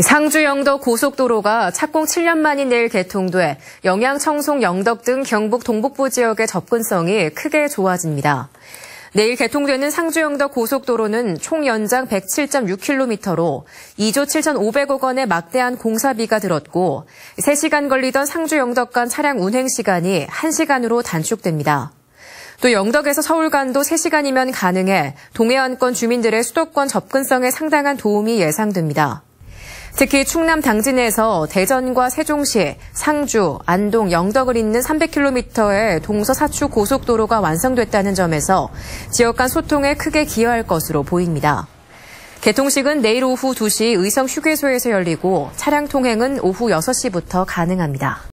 상주 영덕 고속도로가 착공 7년 만인 내일 개통돼 영양, 청송, 영덕 등 경북 동북부 지역의 접근성이 크게 좋아집니다. 내일 개통되는 상주 영덕 고속도로는 총 연장 107.6km로 2조 7,500억 원의 막대한 공사비가 들었고 3시간 걸리던 상주 영덕 간 차량 운행 시간이 1시간으로 단축됩니다. 또 영덕에서 서울 간도 3시간이면 가능해 동해안권 주민들의 수도권 접근성에 상당한 도움이 예상됩니다. 특히 충남 당진에서 대전과 세종시, 상주, 안동, 영덕을 잇는 300km의 동서사축 고속도로가 완성됐다는 점에서 지역 간 소통에 크게 기여할 것으로 보입니다. 개통식은 내일 오후 2시 의성 휴게소에서 열리고 차량 통행은 오후 6시부터 가능합니다.